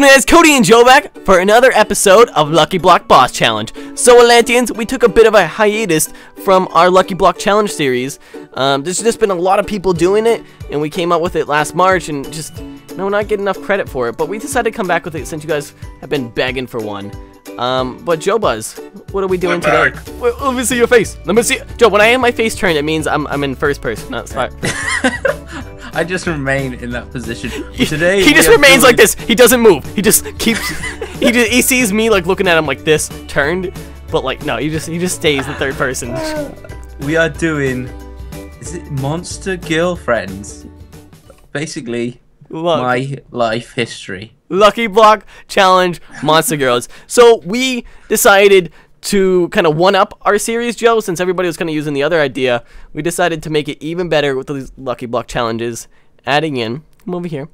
Going? It's Cody and Joe back for another episode of Lucky Block Boss Challenge. So, Atlanteans, we took a bit of a hiatus from our Lucky Block Challenge series. Um, there's just been a lot of people doing it, and we came up with it last March, and just, no, not getting enough credit for it. But we decided to come back with it since you guys have been begging for one. Um, but Joe Buzz, what are we doing today? Wait, let me see your face. Let me see. Joe, when I have my face turned, it means I'm, I'm in first person. No, sorry. I just remain in that position. Today he just remains like this. He doesn't move. He just keeps. he just, he sees me like looking at him like this, turned, but like no, he just he just stays in third person. We are doing. Is it Monster Girlfriends? Basically, Look, my life history. Lucky Block Challenge Monster Girls. So we decided to kind of one up our series, Joe, since everybody was kind of using the other idea. We decided to make it even better with these Lucky Block challenges, adding in. Come over here.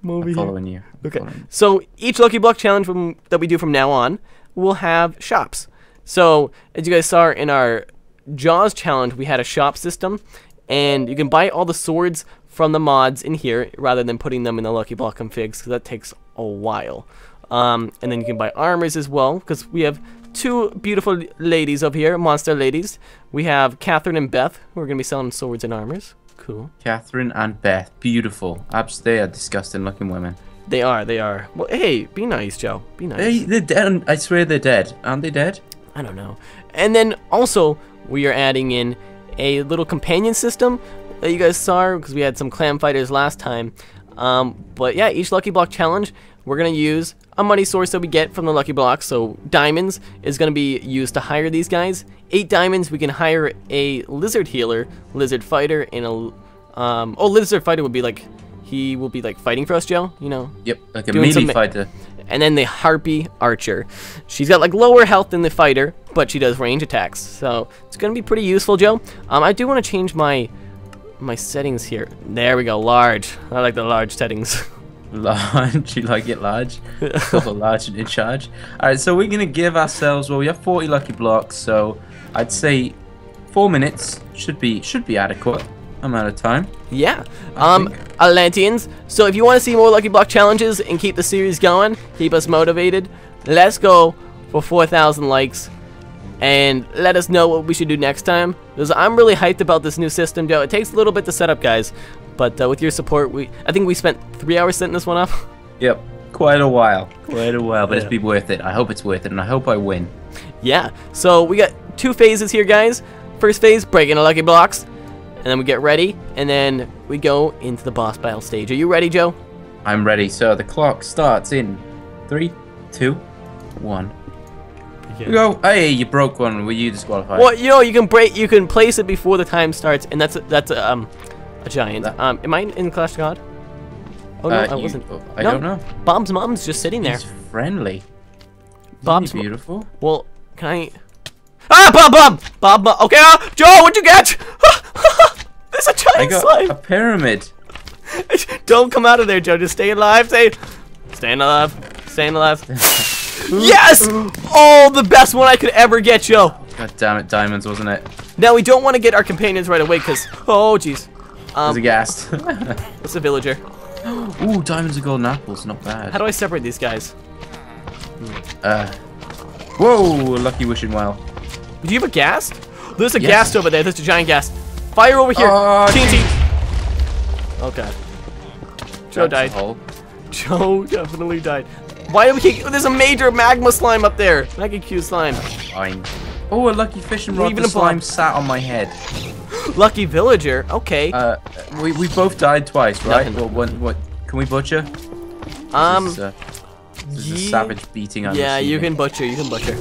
Come over I'm here. following you. I'm Okay. following. So each Lucky Block challenge from, that we do from now on will have shops. So as you guys saw in our Jaws challenge, we had a shop system, and you can buy all the swords from the mods in here rather than putting them in the Lucky Block configs because that takes a while. Um, and then you can buy armors as well because we have two beautiful ladies up here, monster ladies. We have Catherine and Beth who are going to be selling swords and armors. Cool. Catherine and Beth, beautiful. Abs, they are disgusting looking women. They are, they are. Well, hey, be nice, Joe. Be nice. They, they're dead. I swear they're dead. Aren't they dead? I don't know. And then also we are adding in a little companion system that you guys saw because we had some clam fighters last time. Um, but yeah, each lucky block challenge we're gonna use a money source that we get from the lucky block. So diamonds is gonna be used to hire these guys. Eight diamonds we can hire a lizard healer, lizard fighter, and a um, oh lizard fighter would be like he will be like fighting for us, Joe. You know, Yep, like a melee fighter. and then the Harpy Archer. She's got like lower health than the fighter, but she does range attacks. So it's gonna be pretty useful, Joe. Um, I do want to change my my settings here. There we go, large. I like the large settings. Large, you like it large? Couple large and in charge. Alright, so we're gonna give ourselves well we have 40 lucky blocks, so I'd say four minutes should be should be adequate amount of time. yeah. Um, think- Atlanteans. So if you want to see more Lucky Block challenges and keep the series going, keep us motivated. Let's go for 4,000 likes. And let us know what we should do next time. Because I'm really hyped about this new system, Joe. It takes a little bit to set up, guys. But uh, with your support, we I think we spent three hours setting this one up. Yep. Quite a while. Quite a while, but Yeah. it's be worth it. I hope it's worth it and I hope I win. yeah. So we got two phases here, guys. First phase, breaking the lucky blocks. And then we get ready. And then we go into the boss battle stage. Are you ready, Joe? I'm ready, so the clock starts in three, two, one. Go. Hey, you broke one. Were you disqualified? Well, you know, you can break, you can place it before the time starts, and that's that's um a giant. Um, am I in Clash of God? Oh no, Uh, I you- wasn't. I No, don't know. Bob's mom's just sitting there. He's friendly. Bob's Isn't mo- he beautiful. Well, can I? Ah, Bob, Bob, Bob, Bob. Okay, uh, Joe, what'd you get? There's a giant I got slime. a pyramid. Don't come out of there, Joe. Just stay alive. Stay, staying alive. Staying alive. yes! Oh, the best one I could ever get, Joe. God damn it, diamonds, wasn't it? Now we don't want to get our companions right away, cause oh, jeez. I was Um, aghast. it's a villager. Ooh, diamonds and golden apples, not bad. How do I separate these guys? Uh, whoa, lucky wishing well. Do you have a ghast? There's a Yes. ghast over there. There's a giant ghast. Fire over here. Oh, TNT. Okay. Joe died. Joe definitely died. Why do we keep, There's a major magma slime up there. Mega Q slime. Fine. Oh, a lucky fishing rod. Leaving The a slime sat on my head. Lucky villager. Okay. Uh, we, we both died twice, right? Nothing. Well, one, what? Can we butcher? um. This is, uh, this is a savage beating. I'm yeah, you can butcher. You can butcher.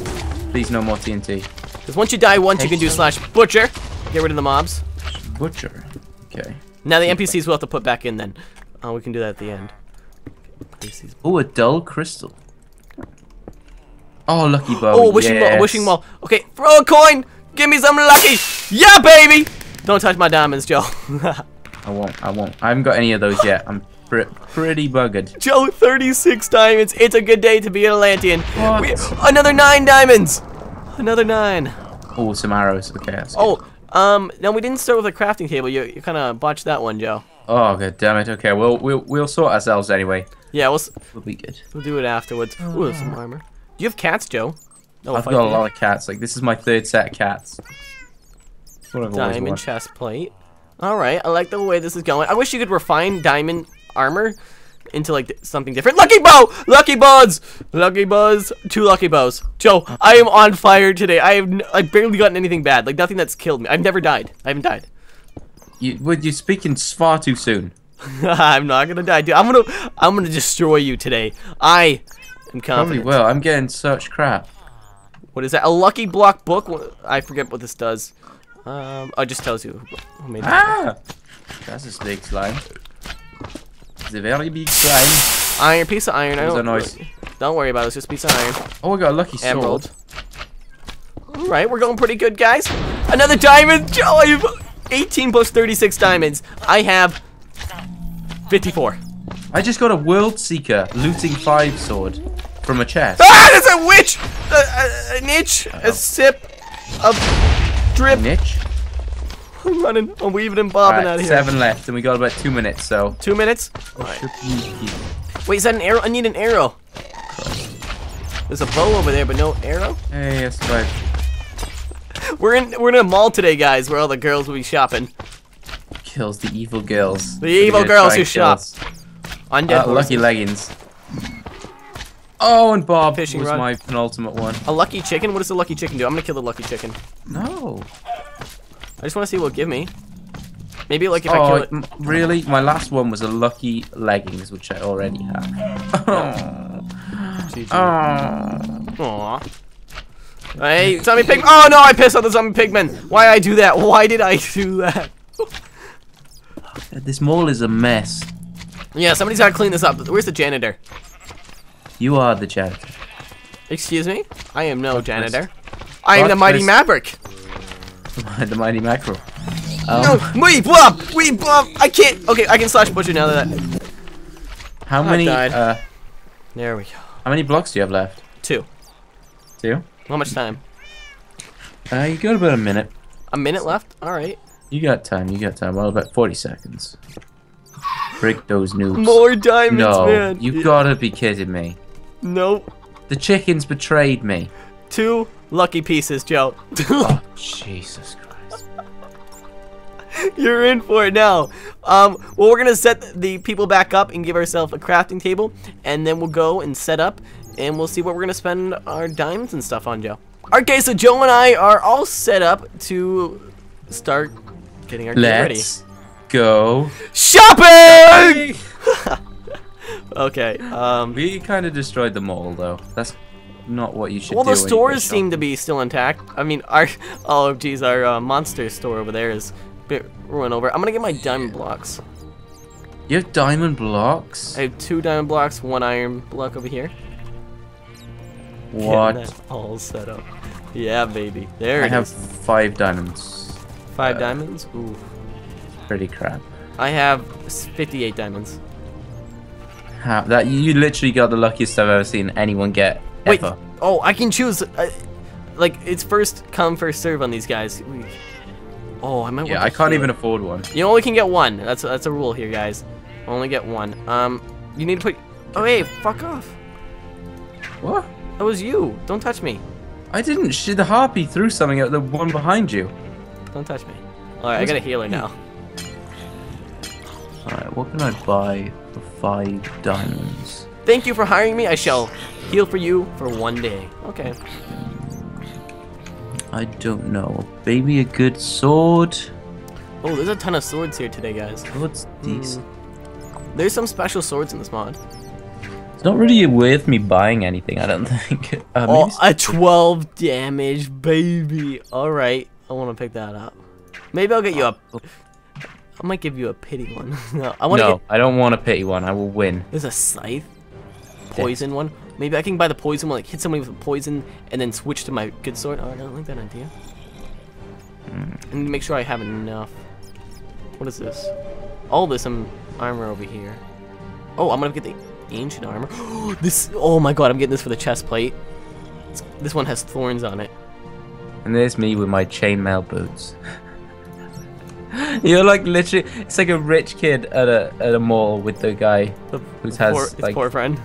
Please, no more TNT. Because once you die once, you can do slash butcher. Get rid of the mobs. Butcher. Okay. Now the NPCs we'll have to put back in then. Uh, we can do that at the end. Oh, a dull crystal. Oh, lucky bow. Oh, wishing yes. wall, wishing wall. Okay, throw a coin. Give me some lucky. Yeah, baby. Don't touch my diamonds, Joe. I won't. I won't. I haven't got any of those yet. I'm pre- pretty buggered. Joe, 36 diamonds. It's a good day to be an Atlantean. We- another nine diamonds. Another nine. Oh, some arrows. Okay. That's good. Oh, um, no, we didn't start with a crafting table. You, you kind of botched that one, Joe. Oh, god damn it. Okay, we'll we'll we'll sort ourselves anyway. Yeah, we'll, We'll be good. we'll do it afterwards. Ooh, some armor. Do you have cats, Joe? No, I've got a lot of cats. Like this is my third set of cats. That's what I've Diamond chest plate. All right, I like the way this is going. I wish you could refine diamond armor into like something different. Lucky bow, lucky buds, lucky buzz, two lucky bows. Joe, I am on fire today. I have n- I've barely gotten anything bad, like nothing that's killed me. I've never died. I haven't died. You, would you speaking far too soon? I'm not gonna die, dude. I'm gonna I'm gonna destroy you today. I am confident. Probably confident. will. I'm getting such crap. What is that? A lucky block book? I forget what this does. Um, oh, it just tells you who made it. Ah! That's a big slime. It's a very big slime. Iron, piece of iron. I What was don't, that noise? don't worry about it. It's just a piece of iron. Oh, we got a lucky sword. Emerald. All right, we're going pretty good, guys. Another diamond. Joe, I have 18 plus 36 diamonds. I have 54. I just got a World Seeker looting five sword from a chest. Ah, there's a witch. A, a, an itch. A sip. A drip. Niche. I'm running. I'm weaving and bobbing Alright, out of here. seven left, and we got about two minutes, so. Two minutes. Be- Wait, is that an arrow? I need an arrow. There's a bow over there, but no arrow. Hey, yes, survived. We're in we're in a mall today, guys, where all the girls will be shopping. Kills the evil girls. The evil girls who shop. us. Uh, lucky leggings. Oh, and Bob Fishing was rod. my penultimate one. A lucky chicken? What does the lucky chicken do? I'm gonna kill the lucky chicken. No. I just want to see what it'll give me. Maybe like if I oh, kill Oh, it. really? My last one was a lucky leggings, which I already have. Oh. Aw. Hey, zombie pig. Oh no, I pissed on the zombie pigman. Why I do that? Why did I do that? This mall is a mess. Yeah, somebody's gotta clean this up. Where's the janitor? You are the janitor. Excuse me? I am no janitor. I am the mighty this. maverick. the mighty mackerel. No, Um, we bluff, we bluff. I can't. Okay, I can slash butcher now that. how I many? died. Uh, There we go. how many blocks do you have left? Two. Two. How much time? Uh, you got about a minute. A minute left. All right. You got time. You got time. Well, about forty seconds. Break those noobs. More diamonds, no, man. you gotta be kidding me. Nope. The chickens betrayed me. Two lucky pieces, Joe. Oh, Jesus Christ. You're in for it now. Um, well, we're gonna set the people back up and give ourselves a crafting table, and then we'll go and set up, and we'll see what we're gonna spend our diamonds and stuff on, Joe. Okay, so Joe and I are all set up to start getting our gear ready. Let's go. Shopping. Okay. Um. We kind of destroyed the mall, though. That's not what you should Well, do. the stores seem to be still intact. I mean, our oh geez, our uh, monster store over there is a bit run over. I'm gonna get my diamond blocks. You have diamond blocks? I have two diamond blocks, one iron block over here. Getting What? that all set up. Yeah, baby. There I it have is. five diamonds. Five uh, diamonds. Ooh. Pretty crap. I have 58 diamonds. How, that you literally got the luckiest I've ever seen anyone get Wait. ever. Oh, I can choose. Uh, like it's first come first serve on these guys. Oh, I might. Yeah, I can't even afford one. You only can get one. That's that's a rule here, guys. Only get one. Um, you need to put. Oh, hey, fuck off. What? That was you. Don't touch me. I didn't. She, the harpy threw something at the one behind you. Don't touch me. All right, I got a healer now. Alright, what can I buy for five diamonds? Thank you for hiring me. I shall heal for you for one day. Okay. I don't know. Maybe a good sword? Oh, there's a ton of swords here today, guys. What's these? There's some special swords in this mod. It's not really worth me buying anything, I don't think. Uh, Oh, a 12 damage, baby. All right, I want to pick that up. Maybe I'll get you a. I might give you a pity one. no, I want to no, get. I don't want a pity one. I will win. There's a scythe, poison one. Maybe I can buy the poison one, like hit somebody with a poison, and then switch to my good sword. Oh, I don't like that idea. I need to make sure I have enough. What is this? All this um, armor over here. Oh, I'm gonna get the ancient armor. this. Oh my god, I'm getting this for the chest plate. It's- This one has thorns on it. And there's me with my chainmail boots. You're like literally, it's like a rich kid at a at a mall with the guy The who has poor, his like poor friend.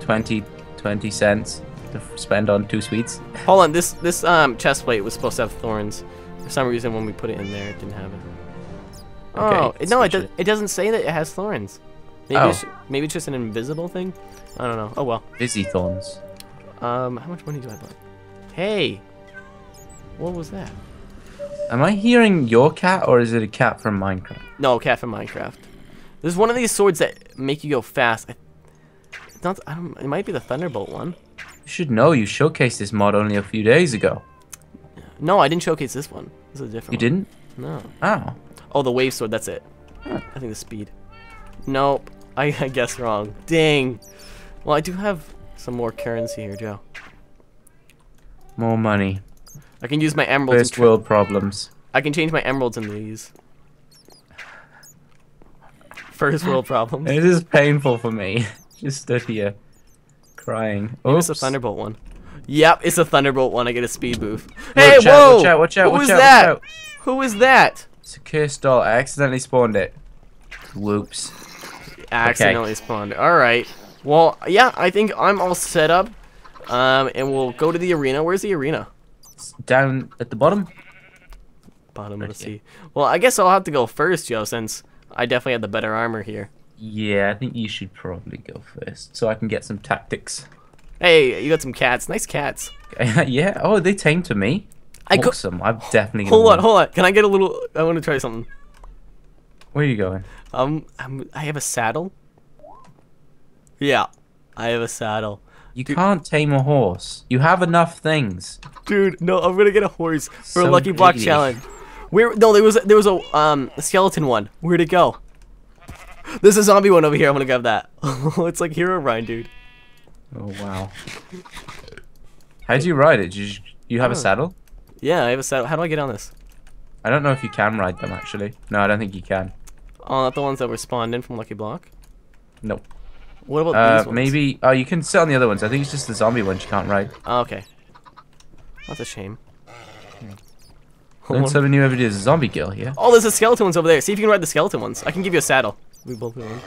20, 20 cents to f- spend on two sweets. Hold on, this this um chest plate was supposed to have thorns. For some reason, when we put it in there, it didn't have it. Okay, oh, it- no, it, does, it doesn't say that it has thorns. Maybe Oh. it's, maybe it's just an invisible thing. I don't know. Oh well. Busy thorns. Um, how much money do I have? Hey, what was that? Am I hearing your cat or is it a cat from Minecraft? No, cat from Minecraft. This is one of these swords that make you go fast. It's not. I don't. It might be the Thunderbolt one. You should know you showcased this mod only a few days ago. No, I didn't showcase this one. This is a different. You one. didn't? No. Oh. Oh, the wave sword. That's it. I think the speed. Nope. I, I guess wrong. Dang. Well, I do have some more currency here, Joe. More money. I can use my emeralds. First world problems. I can change my emeralds into these. First world problems. This is painful for me. Just stood here crying. Oh, it's a Thunderbolt one. Yep, it's a Thunderbolt one. I get a speed boost. Hey, Watch out, whoa! watch out, watch out, Who watch was out, watch that? out. Who was that? It's a cursed doll. I accidentally spawned it. Whoops. Accidentally spawned. All right. Well, yeah, I think I'm all set up. Um, and we'll go to the arena. Where's the arena? It's down at the bottom. Bottom of the sea. Well, I guess I'll have to go first, Joe, since I definitely had the better armor here. Yeah, I think you should probably go first so I can get some tactics. Hey, you got some cats. Nice cats. yeah. Oh, they tame to me. I awesome. I'm definitely. Hold on, win. hold on. Can I get a little? I want to try something. Where are you going? Um, I'm, I have a saddle. Yeah, I have a saddle. You can't tame a horse. You have enough things. Dude, no, I'm gonna get a horse for a lucky block greedy. challenge. Where? No, there was there was a um a skeleton one. Where'd it go? There's a zombie one over here. I'm gonna grab that. it's like Herobrine, dude. Oh wow. How do you ride it? Do you, you have a Oh. saddle? Yeah, I have a saddle. How do I get on this? I don't know if you can ride them actually. No, I don't think you can. Oh, not the ones that were spawned in from Lucky Block. No. What about Uh, these ones? maybe. Oh, you can sit on the other ones. I think it's just the zombie ones you can't ride. Oh, okay. That's a shame. Hmm. Learn something new every day. There's a zombie girl. Yeah. Oh, there's a skeleton ones over there. See if you can ride the skeleton ones. I can give you a saddle. We both get one.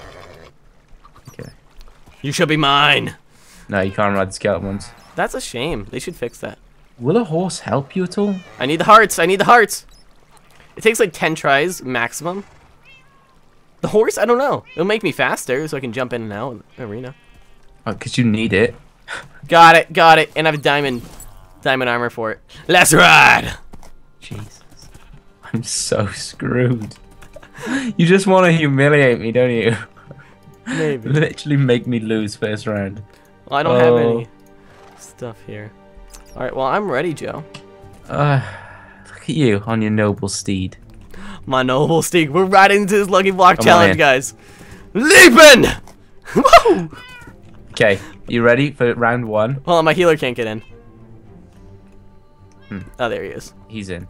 Okay. You should be mine. No, you can't ride the skeleton ones. That's a shame. They should fix that. Will a horse help you at all? I need the hearts. I need the hearts. It takes like 10 tries maximum. The horse? I don't know. It'll make me faster so I can jump in and out of the arena. Oh, because you need it. Got it. Got it. And I have a diamond diamond armor for it. Let's ride. Jesus. I'm so screwed. you just want to humiliate me, don't you? Maybe. Literally make me lose first round. Well, I don't have Oh. any stuff here. All right. Well, I'm ready, Joe. Uh, look at you on your noble steed. My noble steed. We're riding into this lucky block Come challenge, guys. Leaping. Woo! Okay, you ready for round one? Hold on, my healer can't get in. Hmm. Oh, there he is. He's in.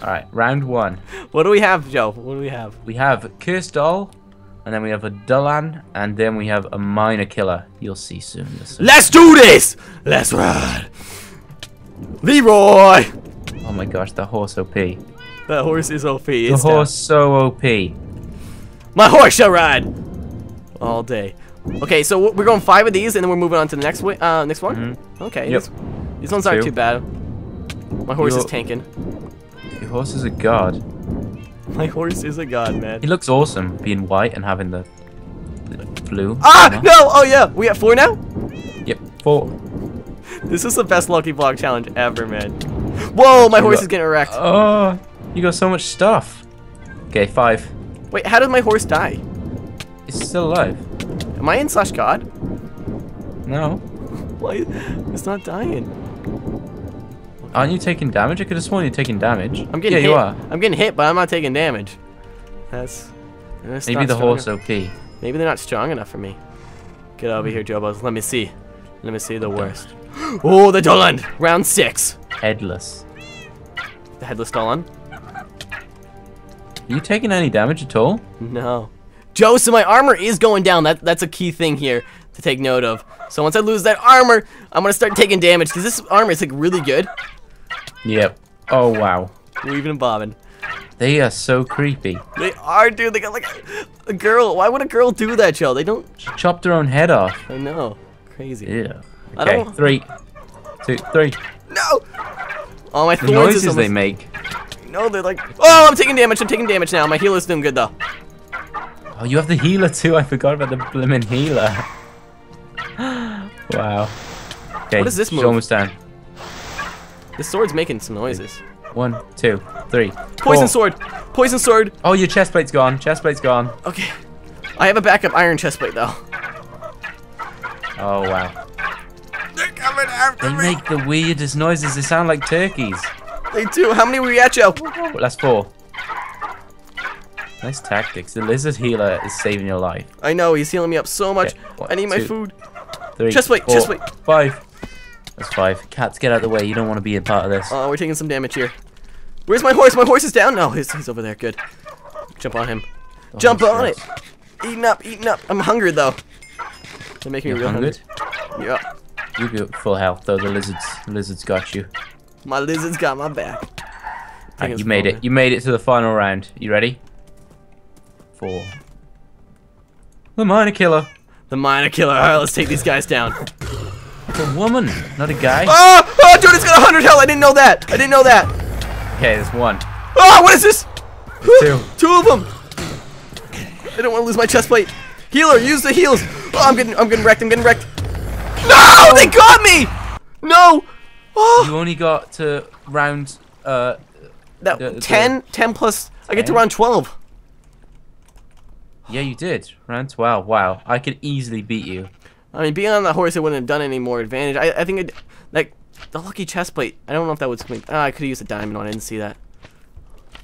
Alright, round one. What do we have, Joe? What do we have? We have Cursed Doll, and then we have a Dullahan, and then we have a Minor Killer. You'll see soon. Let's do this! Let's ride! Leroy! Oh my gosh, the horse OP. The That horse is OP. It's horse so OP. My horse shall ride! All day. Okay, so we're going five of these, and then we're moving on to the next one. Uh, next one. Okay. Yep. This, these ones aren't too bad. My horse is tanking. Your horse is a god. My horse is a god, man. He looks awesome being white and having the, the blue. Ah! No! Oh yeah, we have four now. Yep, four. This is the best lucky block challenge ever, man. Whoa! My You horse got- is getting wrecked. Oh, you got so much stuff. Okay, five. Wait, how does my horse die? It's still alive. Am I in slash god? No. Why? It's not dying. Aren't you taking damage? I could have sworn you're taking damage. I'm getting yeah, hit. you are. I'm getting hit, but I'm not taking damage. That's. that's Maybe the horse enough. OP. Maybe they're not strong enough for me. Get over here, hmm. Jobos. Let me see. Let me see the worst. Oh, the Dullahan! Round six. Headless. The headless Dullahan? Are you taking any damage at all? No. Joe, so my armor is going down. That that's a key thing here to take note of. So once I lose that armor, I'm gonna start taking damage because this armor is like really good. Yep. Oh wow. Weaving and bobbing. They are so creepy. They are, dude. They got like a, girl. Why would a girl do that, Joe? They don't. She chopped her own head off. I know. Crazy. Yeah. I Okay. don't- Three, two, three. No. Oh, my The thorns noises is they make. No, they're like. Oh, I'm taking damage. I'm taking damage now. My healer's doing good though. Oh, you have the healer too. I forgot about the blimmin' healer. wow. Okay. What is this she's move? Almost down. The sword's making some noises. One, two, three. Poison four. sword. Poison sword. Oh, your chest plate's gone. Chest plate's gone. Okay. I have a backup iron chest plate, though. Oh wow. They're coming after They make the weirdest noises. They sound like turkeys. They do. How many were you at, Joe? Well, that's four. Nice tactics. The lizard healer is saving your life. I know he's healing me up so much. Okay, one, I need my food. Three. Chest plate, four, chest plate. Five. That's five. Cats, get out of the way. You don't want to be a part of this. Oh, we're taking some damage here. Where's my horse? My horse is down. No, he's, he's over there. Good. Jump on him. Oh, Jump on it. Eating up, eating up. I'm hungry though. They're making You're me real hungered? hungry. Yeah. You got full health though. The lizards, the lizards got you. My lizard's got my back. Right, you made it. You made it to the final round. You ready? Four. The miner killer. The miner killer. Alright, let's take these guys down. It's a woman, not a guy. Oh! Oh, dude, it's got 100 health. I didn't know that. I didn't know that. Okay, there's one. Oh, what is this? Two. Two of them. I don't want to lose my chest plate. Healer, use the heals. Oh, I'm getting, I'm getting wrecked. I'm getting wrecked. No, oh. they got me. No. Oh, You only got to round. Uh, that the- the- 10, 10 plus. I get to round 12. yeah, you did. Round twelve. Wow, I could easily beat you. I mean, being on the horse, it wouldn't have done any more advantage. I, I think it, like, the lucky chest plate. I don't know if that would was. Oh, I could have used a diamond one. I didn't see that.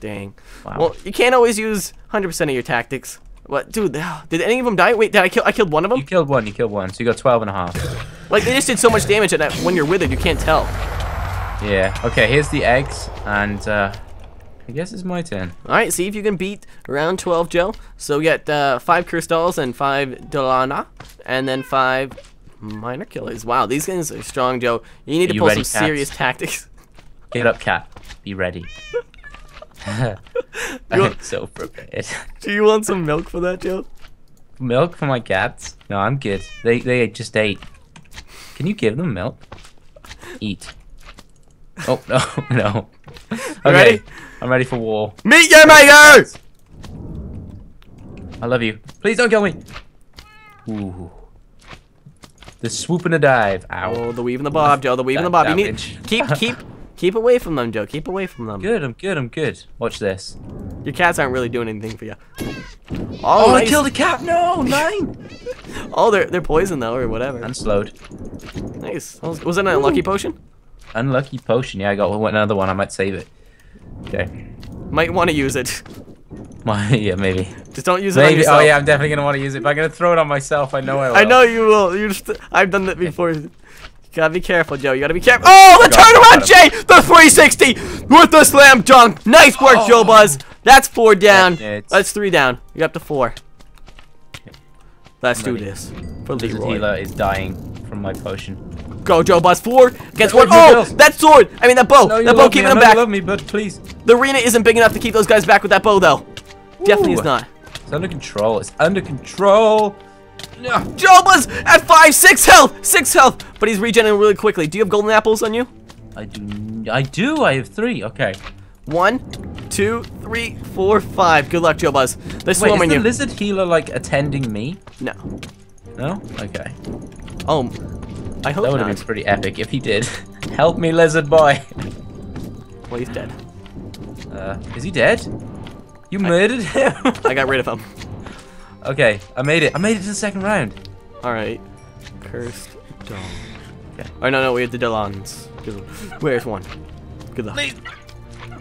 Dang. Wow. Well, you can't always use 100% of your tactics. What, dude? Did any of them die? Wait, did I kill? I killed one of them. You killed one. You killed one. So you got 12 and a half. Like they just did so much damage that when you're with it, you can't tell. Yeah. Okay. Here's the eggs, and uh, I guess it's my turn. All right, see if you can beat round 12, Joe. So we got uh, five Crystals and five Delana, and then five Minor Killers. Wow, these guys are strong, Joe. You need Are to you pull ready, some Cats? serious tactics. Get up, cat. Be ready. I'm so prepared. Do you want some milk for that, Joe? Milk for my cats? No, I'm good. They they just ate. Can you give them milk? Eat. Oh no no. Okay, ready? I'm ready for war. Meet your maker! I love you. Please don't kill me. Ooh. The swoop and the dive. Ow. Oh, the weave and the bob, Joe. The weave and the That bob. You need keep keep keep away from them, Joe. Keep away from them. Good. I'm good. I'm good. Watch this. Your cats aren't really doing anything for you. Oh, Oh, I nice. killed a cat. No, nine. Oh, they're they're poison though, or whatever. And slowed. Nice. Was, was that a lucky potion? Unlucky potion. Yeah, I got another one. I might save it. Okay. Might want to use it. My yeah, maybe. Just don't use it on Maybe. Oh, yourself. Oh yeah, I'm definitely gonna want to use it. If I'm gonna throw it on myself, I know I will. I know you will. You just I've done that before. You gotta be careful, Joe. You gotta be careful. Oh, oh the Got it, turnaround, Jay! The 360 with the slam dunk. Nice work, Joe oh. Buzz. That's four down. it's- That's three down. You're up to four. Let's do this for The Leroy. healer is dying from my potion. Go, Joe Buzz. Four against No, one. Oh, that sword. I mean, that bow. That bow me. keeping I them back. love me, but please. The arena isn't big enough to keep those guys back with that bow, though. Definitely is not. It's under control. It's under control. No. Joe Buzz at five, six health, six health, but he's regenerating really quickly. Do you have golden apples on you? I do. I do. I have three. Okay. One, two, three, four, five. Good luck, Joe Buzz. They're Wait, is the you. lizard healer like attending me? no. No. Okay. Oh, I hope That would have been pretty epic if he did. Help me, lizard boy. Well, he's dead. Uh, is he dead? You murdered him. I got rid of him. okay, I made it. I made it to the second round. All right. Cursed dog. Okay. Oh no, no, we have the Delons. Where's one? Good luck.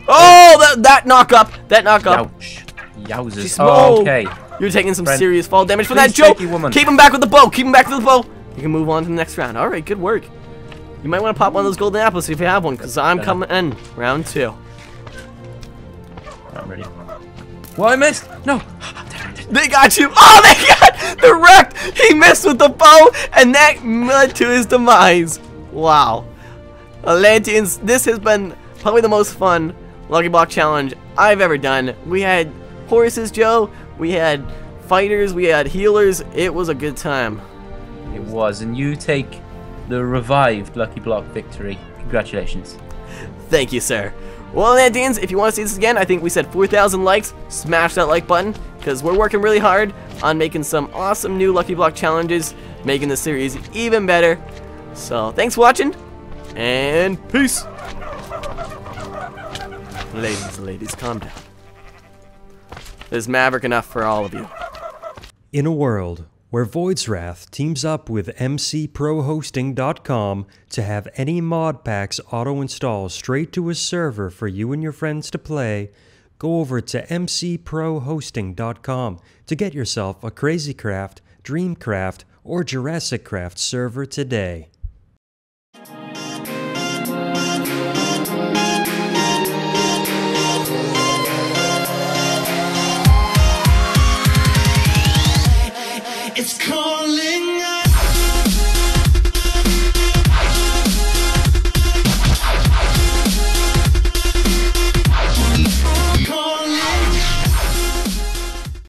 Oh, that that knock up. That knock up. Ouch. Yowzers. She's Oh, okay. You're taking some Friend. serious fall damage from Please that, Joe. take you, woman. Keep him back with the bow. Keep him back with the bow. You can move on to the next round. All right, good work. You might want to pop one of those golden apples if you have one, because I'm coming in round two. I'm ready. Well, I missed. No. They got you. Oh, they got the wrecked. He missed with the bow, and that led to his demise. Wow. Atlanteans, this has been probably the most fun Lucky Block Challenge I've ever done. We had horses, Joe. We had fighters. We had healers. It was a good time. It was, and you take the revived Lucky Block victory. Congratulations. Thank you, sir. Well, Atlanteans, if you want to see this again, I think we said 4,000 likes. Smash that like button, because we're working really hard on making some awesome new Lucky Block challenges, making the series even better. So, thanks for watching, and peace. Ladies, ladies, calm down. There's Maverick enough for all of you. In a world where Void's Wrath teams up with MCProHosting.com to have any mod packs auto install straight to a server for you and your friends to play, go over to MCProHosting.com to get yourself a Crazycraft, Dreamcraft, or Jurassic Craft server today. It's cool